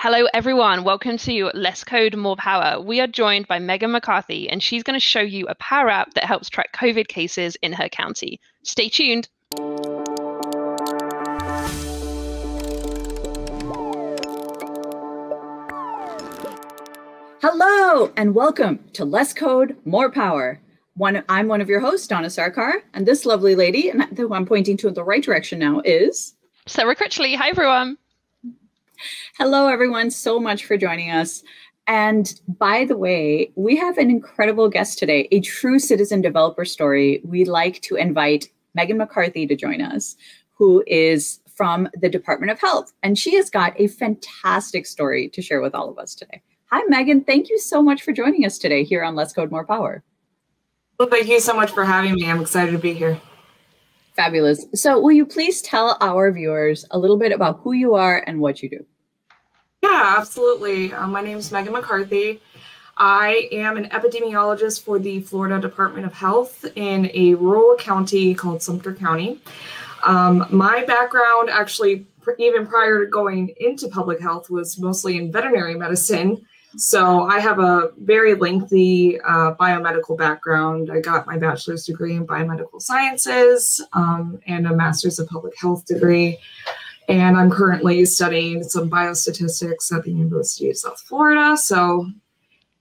Hello, everyone. Welcome to Less Code, More Power. We are joined by Megan McCarthy, and she's going to show you a power app that helps track COVID cases in her county. Stay tuned. Hello, and welcome to Less Code, More Power. One, I'm one of your hosts, Donna Sarkar, and this lovely lady, and who I'm pointing to in the right direction now, is Sarah Critchley. Hi, everyone. Hello, everyone. So much for joining us. And by the way, we have an incredible guest today, a true citizen developer story. We'd like to invite Megan McCarthy to join us, who is from the Department of Health. And she has got a fantastic story to share with all of us today. Hi, Megan. Thank you so much for joining us today here on Less Code More Power. Well, thank you so much for having me. I'm excited to be here. Fabulous. So, will you please tell our viewers a little bit about who you are and what you do? Yeah, absolutely. Um, my name is Megan McCarthy. I am an epidemiologist for the Florida Department of Health in a rural county called Sumter County. Um, my background, actually, even prior to going into public health, was mostly in veterinary medicine. So I have a very lengthy uh, biomedical background. I got my bachelor's degree in biomedical sciences um, and a master's of public health degree. And I'm currently studying some biostatistics at the University of South Florida. So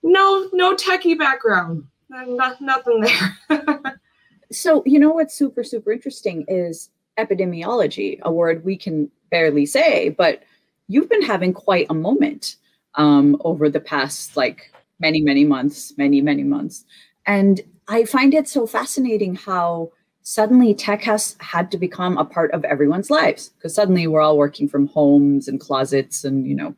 no, no techie background, not, nothing there. so, you know what's super, super interesting is epidemiology, a word we can barely say, but you've been having quite a moment um, over the past like many, many months, many, many months. And I find it so fascinating how suddenly tech has had to become a part of everyone's lives because suddenly we're all working from homes and closets and you know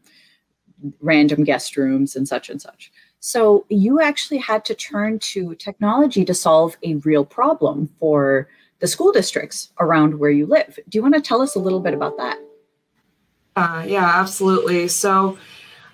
random guest rooms and such and such. So you actually had to turn to technology to solve a real problem for the school districts around where you live. Do you want to tell us a little bit about that? Uh, yeah absolutely. So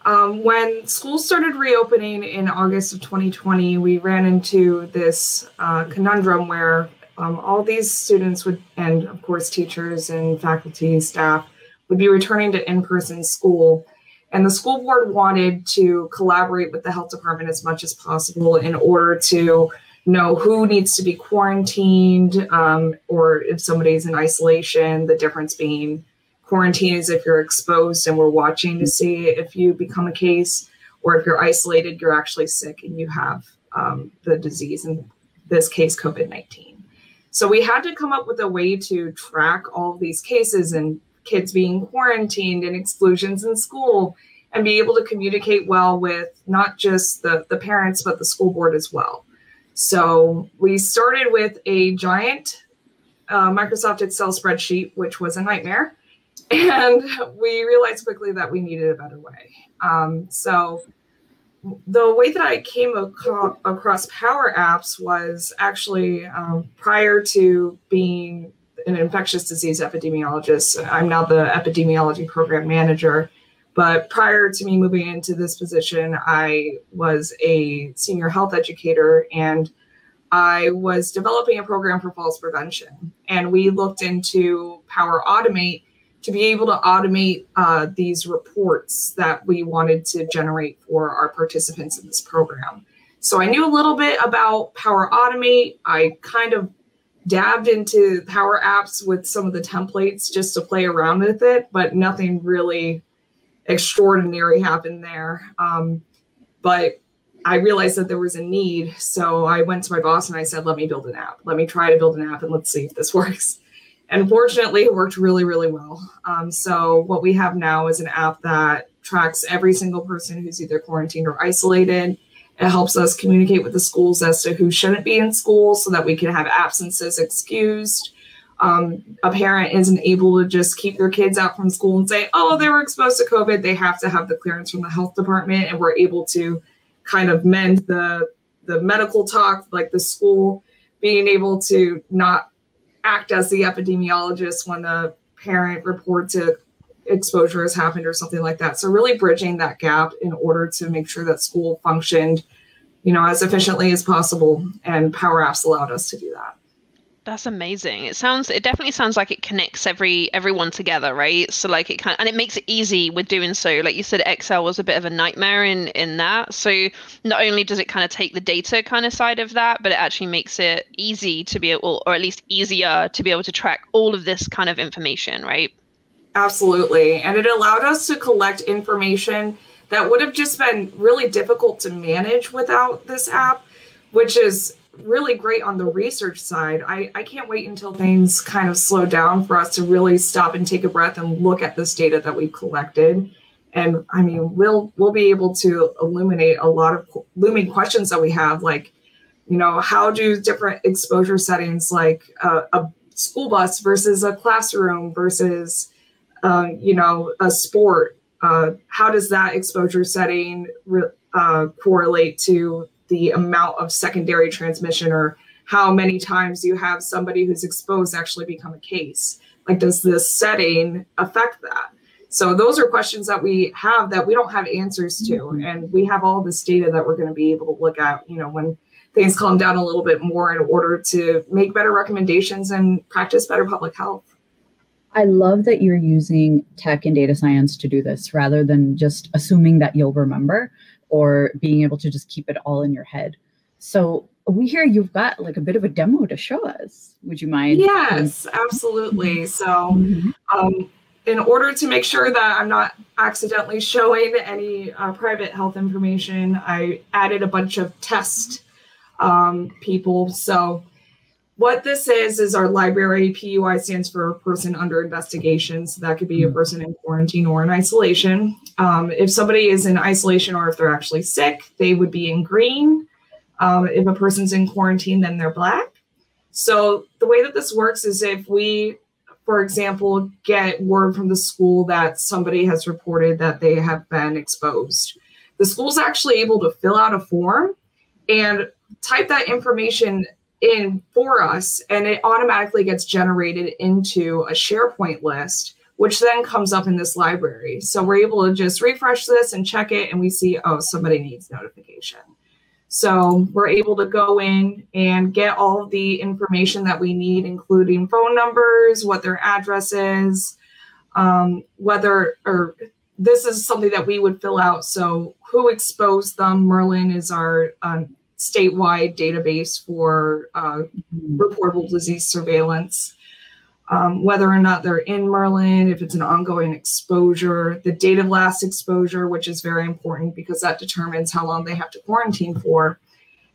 um, when schools started reopening in August of 2020, we ran into this uh, conundrum where um, all these students would, and of course, teachers and faculty staff would be returning to in person school. And the school board wanted to collaborate with the health department as much as possible in order to know who needs to be quarantined um, or if somebody's in isolation, the difference being quarantine is if you're exposed and we're watching to see if you become a case, or if you're isolated, you're actually sick and you have um, the disease, in this case, COVID 19. So we had to come up with a way to track all of these cases and kids being quarantined and exclusions in school and be able to communicate well with not just the, the parents, but the school board as well. So we started with a giant uh, Microsoft Excel spreadsheet, which was a nightmare. And we realized quickly that we needed a better way. Um, so the way that I came ac- across Power Apps was actually um, prior to being an infectious disease epidemiologist. I'm now the epidemiology program manager. But prior to me moving into this position, I was a senior health educator and I was developing a program for falls prevention. And we looked into Power Automate to be able to automate uh, these reports that we wanted to generate for our participants in this program. So I knew a little bit about Power Automate. I kind of dabbed into Power Apps with some of the templates just to play around with it, but nothing really extraordinary happened there. Um, but I realized that there was a need. So I went to my boss and I said, let me build an app. Let me try to build an app and let's see if this works. And fortunately, it worked really, really well. Um, so, what we have now is an app that tracks every single person who's either quarantined or isolated. It helps us communicate with the schools as to who shouldn't be in school so that we can have absences excused. Um, a parent isn't able to just keep their kids out from school and say, oh, they were exposed to COVID. They have to have the clearance from the health department. And we're able to kind of mend the, the medical talk, like the school being able to not act as the epidemiologist when the parent reports a exposure has happened or something like that. So really bridging that gap in order to make sure that school functioned, you know, as efficiently as possible. And Power Apps allowed us to do that. That's amazing. It sounds it definitely sounds like it connects every everyone together, right? So like it kind and it makes it easy with doing so. Like you said Excel was a bit of a nightmare in in that. So not only does it kind of take the data kind of side of that, but it actually makes it easy to be able or at least easier to be able to track all of this kind of information, right? Absolutely. And it allowed us to collect information that would have just been really difficult to manage without this app, which is really great on the research side. I, I can't wait until things kind of slow down for us to really stop and take a breath and look at this data that we've collected. And I mean, we'll we'll be able to illuminate a lot of looming questions that we have, like, you know, how do different exposure settings, like a school bus versus a classroom versus, uh, you know, a sport, uh, how does that exposure setting uh, correlate to the amount of secondary transmission or how many times you have somebody who's exposed actually become a case? Like does this setting affect that? So those are questions that we have that we don't have answers to mm-hmm. and we have all this data that we're going to be able to look at you know when things calm down a little bit more in order to make better recommendations and practice better public health. I love that you're using tech and data science to do this rather than just assuming that you'll remember or being able to just keep it all in your head. So we hear you've got like a bit of a demo to show us. Would you mind? Yes, absolutely. So, mm-hmm. um, in order to make sure that I'm not accidentally showing any uh, private health information, I added a bunch of test um, people. So what this is is our library PUI stands for person under investigation. So that could be a mm-hmm. person in quarantine or in isolation. Um, if somebody is in isolation or if they're actually sick, they would be in green. Um, if a person's in quarantine, then they're black. So the way that this works is if we, for example, get word from the school that somebody has reported that they have been exposed, the school's actually able to fill out a form and type that information in for us and it automatically gets generated into a SharePoint list, which then comes up in this library. So we're able to just refresh this and check it and we see, oh, somebody needs notification. So we're able to go in and get all of the information that we need, including phone numbers, what their address is, um, whether, or this is something that we would fill out. So who exposed them? Merlin is our um, statewide database for uh, reportable disease surveillance. Um, whether or not they're in Merlin, if it's an ongoing exposure, the date of last exposure, which is very important because that determines how long they have to quarantine for.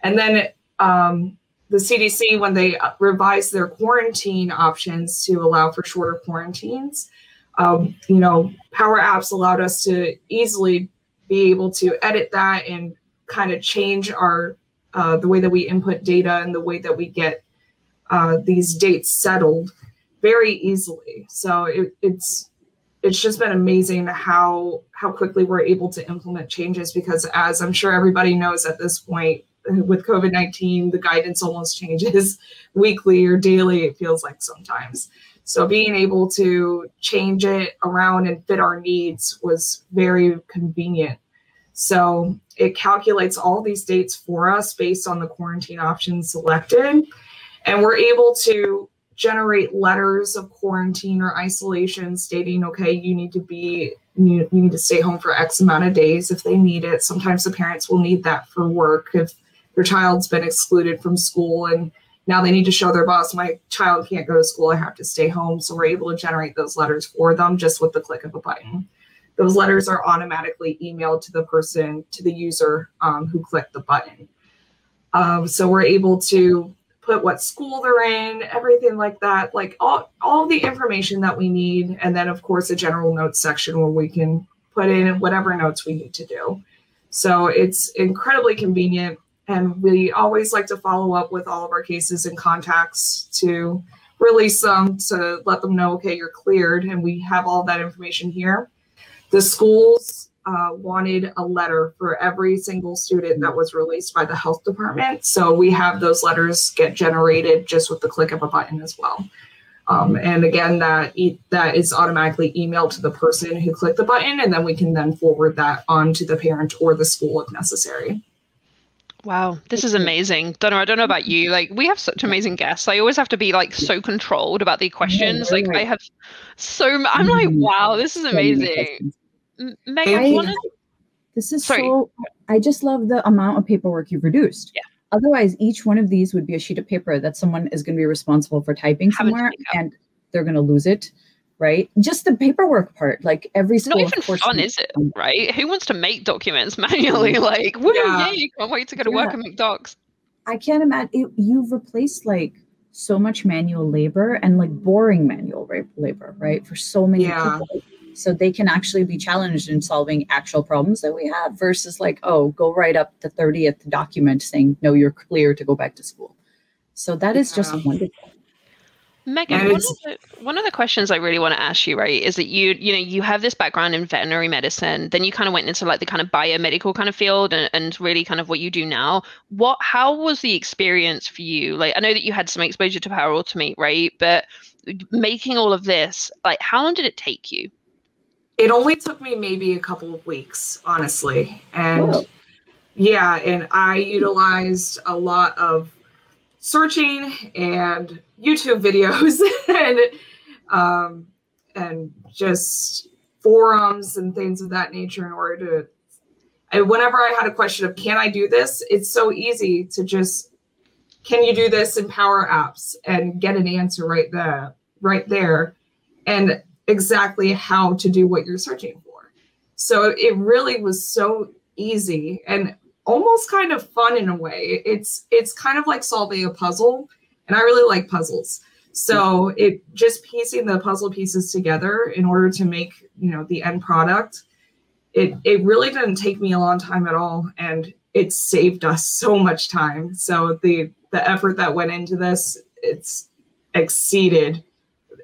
And then um, the CDC, when they uh, revise their quarantine options to allow for shorter quarantines, um, you know, Power Apps allowed us to easily be able to edit that and kind of change our uh, the way that we input data and the way that we get uh, these dates settled very easily. So it, it's it's just been amazing how how quickly we're able to implement changes because as I'm sure everybody knows at this point with COVID-19 the guidance almost changes weekly or daily it feels like sometimes. So being able to change it around and fit our needs was very convenient so it calculates all these dates for us based on the quarantine options selected. And we're able to generate letters of quarantine or isolation stating, okay, you need to be, you, need to stay home for X amount of days if they need it. Sometimes the parents will need that for work if your child's been excluded from school and now they need to show their boss, my child can't go to school, I have to stay home. So we're able to generate those letters for them just with the click of a button those letters are automatically emailed to the person, to the user um, who clicked the button. Um, so we're able to put what school they're in, everything like that, like all, all the information that we need. And then, of course, a general notes section where we can put in whatever notes we need to do. So it's incredibly convenient. And we always like to follow up with all of our cases and contacts to release them to let them know, okay, you're cleared. And we have all that information here. The schools uh, wanted a letter for every single student that was released by the health department. So we have those letters get generated just with the click of a button as well. Um, and again, that e- that is automatically emailed to the person who clicked the button, and then we can then forward that on to the parent or the school if necessary. Wow, this is amazing. Donna. I don't know about you. Like, we have such amazing guests. I always have to be like so controlled about the questions. Like, I have so. I'm like, mm-hmm. wow, this is amazing. Megan, I, this is Sorry. so. I just love the amount of paperwork you've reduced. Yeah. Otherwise, each one of these would be a sheet of paper that someone is going to be responsible for typing somewhere, and they're going to lose it right? Just the paperwork part, like every school. Not even fun, is it? Right? Who wants to make documents manually? Mm-hmm. Like, woo, yeah. yay, can't wait to go to yeah. work and make docs. I can't imagine it, you've replaced like so much manual labor and like boring manual labor, right? For so many yeah. people. So they can actually be challenged in solving actual problems that we have versus like, oh, go write up the 30th document saying, no, you're clear to go back to school. So that is just wonderful. Megan, one of, the, one of the questions I really want to ask you, right, is that you, you know, you have this background in veterinary medicine, then you kind of went into like the kind of biomedical kind of field and, and really kind of what you do now. What, how was the experience for you? Like, I know that you had some exposure to Power Automate, right? But making all of this, like, how long did it take you? It only took me maybe a couple of weeks, honestly. And yeah, and I utilized a lot of searching and YouTube videos and um, and just forums and things of that nature in order to. And whenever I had a question of can I do this, it's so easy to just can you do this in Power Apps and get an answer right there, right there, and exactly how to do what you're searching for. So it really was so easy and almost kind of fun in a way. It's it's kind of like solving a puzzle, and I really like puzzles. So it just piecing the puzzle pieces together in order to make you know the end product. It it really didn't take me a long time at all, and it saved us so much time. So the the effort that went into this, it's exceeded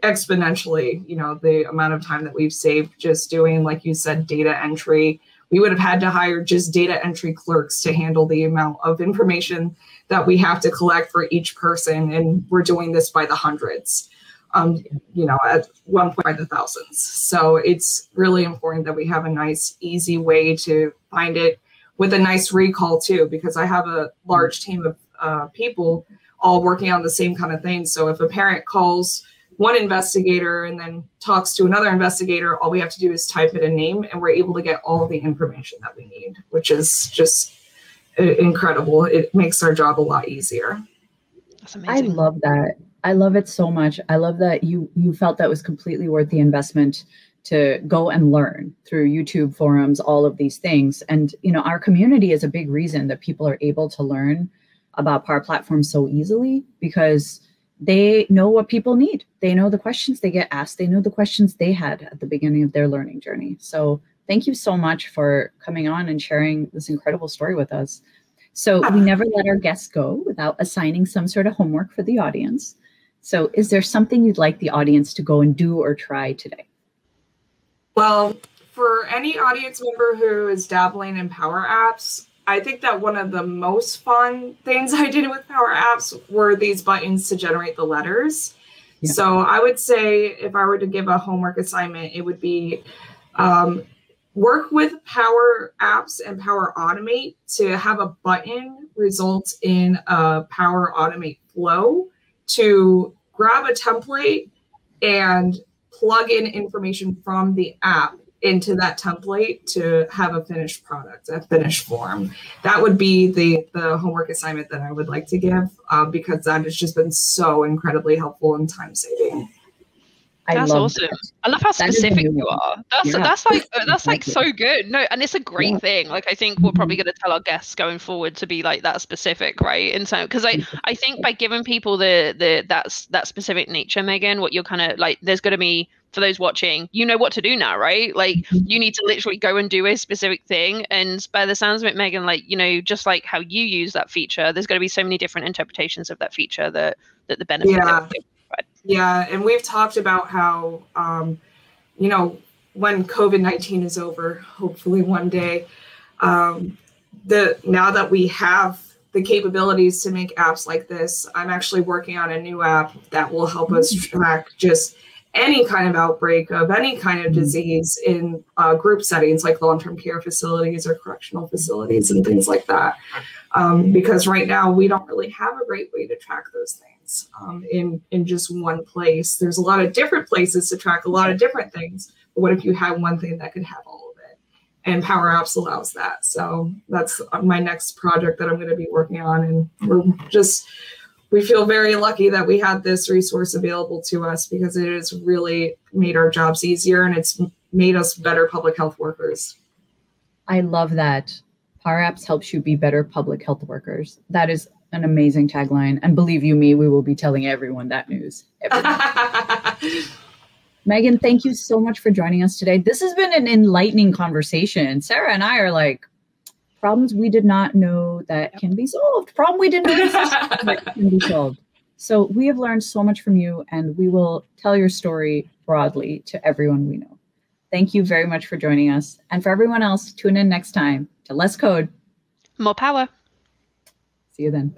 exponentially. You know the amount of time that we've saved just doing, like you said, data entry we would have had to hire just data entry clerks to handle the amount of information that we have to collect for each person. And we're doing this by the hundreds, um, you know, at one point by the thousands. So it's really important that we have a nice, easy way to find it with a nice recall too, because I have a large team of uh, people all working on the same kind of thing. So if a parent calls, one investigator and then talks to another investigator, all we have to do is type in a name and we're able to get all the information that we need, which is just uh, incredible. It makes our job a lot easier. That's amazing. I love that. I love it so much. I love that you you felt that was completely worth the investment to go and learn through YouTube forums, all of these things. And you know, our community is a big reason that people are able to learn about Power Platform so easily because they know what people need. They know the questions they get asked. They know the questions they had at the beginning of their learning journey. So thank you so much for coming on and sharing this incredible story with us. So ah. we never let our guests go without assigning some sort of homework for the audience. So is there something you'd like the audience to go and do or try today? Well, for any audience member who is dabbling in Power Apps, I think that one of the most fun things I did with Power Apps were these buttons to generate the letters. Yeah. So I would say if I were to give a homework assignment, it would be um, work with Power Apps and Power Automate to have a button result in a Power Automate flow to grab a template and plug in information from the app into that template to have a finished product, a finished form. That would be the the homework assignment that I would like to give uh, because that has just been so incredibly helpful and time saving. I that's awesome. That. I love how specific you are. That's yeah. that's like that's like so good. No, and it's a great yeah. thing. Like I think we're probably mm-hmm. going to tell our guests going forward to be like that specific, right? And so because I I think by giving people the the that's that specific nature, Megan, what you're kind of like, there's going to be for those watching, you know what to do now, right? Like mm-hmm. you need to literally go and do a specific thing. And by the sounds of it, Megan, like, you know, just like how you use that feature, there's going to be so many different interpretations of that feature that that the benefit. Yeah. Yeah. And we've talked about how um, you know, when COVID nineteen is over, hopefully one day, um, the now that we have the capabilities to make apps like this, I'm actually working on a new app that will help us mm-hmm. track just any kind of outbreak of any kind of disease in uh, group settings like long-term care facilities or correctional facilities and things like that. Um, because right now we don't really have a great way to track those things um, in in just one place. There's a lot of different places to track a lot of different things. But what if you had one thing that could have all of it? And Power Apps allows that. So that's my next project that I'm going to be working on, and we're just we feel very lucky that we had this resource available to us because it has really made our jobs easier and it's made us better public health workers. I love that. Power Apps helps you be better public health workers. That is an amazing tagline. And believe you me, we will be telling everyone that news. Megan, thank you so much for joining us today. This has been an enlightening conversation. Sarah and I are like, problems we did not know that can be solved, problem we didn't know that can be solved. So we have learned so much from you, and we will tell your story broadly to everyone we know. Thank you very much for joining us. And for everyone else, tune in next time to Less Code. More power. See you then.